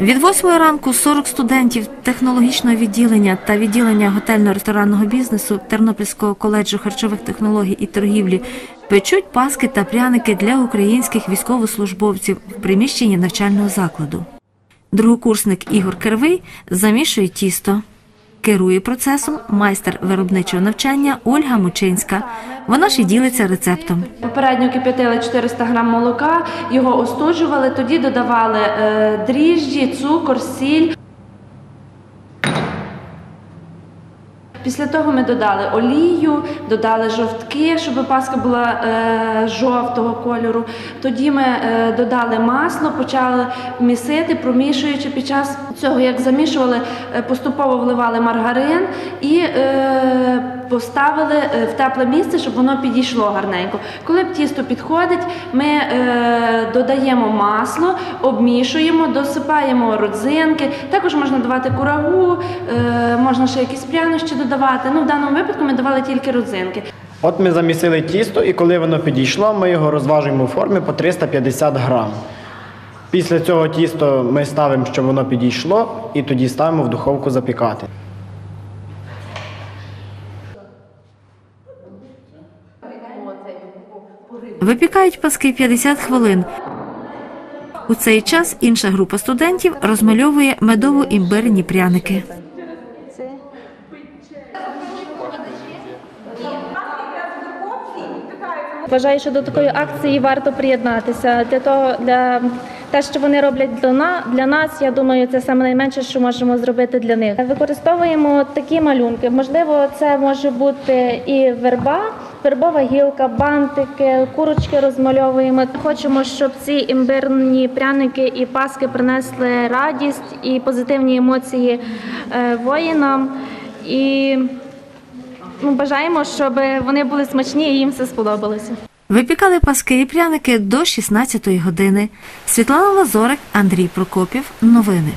Від 8 ранку 40 студентів технологічного відділення та відділення готельно-ресторанного бізнесу Тернопільського коледжу харчових технологій і торгівлі печуть паски та пряники для українських військовослужбовців в приміщенні навчального закладу. Другокурсник Ігор Кервий замішує тісто. Керує процесом майстер виробничого навчання Ольга Мучинська. Вона ж і ділиться рецептом. Попередньо кип'ятили 400 грам молока, його остуджували, тоді додавали е, дріжджі, цукор, сіль. Після того ми додали олію, додали жовтки, щоб паска була е, жовтого кольору. Тоді ми е, додали масло, почали місити, промішуючи під час цього, як замішували, поступово вливали маргарин і поставили е, в тепле місце, щоб воно підійшло гарненько. Коли тісто підходить, ми е, додаємо масло, обмішуємо, досипаємо родзинки. Також можна давати курагу, е, можна ще якісь прянощі додавати. Ну, в даному випадку ми давали тільки родзинки. От ми замісили тісто, і коли воно підійшло, ми його розважуємо у формі по 350 грам. Після цього тісто ми ставимо, щоб воно підійшло, і тоді ставимо в духовку запікати. Випікають паски 50 хвилин. У цей час інша група студентів розмальовує медово-імбирні пряники. Вважаю, що до такої акції варто приєднатися. Для того, для те, що вони роблять для на- для нас, я думаю, це саме найменше, що можемо зробити для них. Використовуємо такі малюнки. Можливо, це може бути і верба, вербова гілка, бантики, курочки розмальовуємо. Хочемо, щоб ці імбирні пряники і паски принесли радість і позитивні емоції е, воїнам. І ну, бажаємо, щоб вони були смачні і їм все сподобалося. Випікали паски і пряники до 16 години. Світлана Лазорик, Андрій Прокопів. Новини.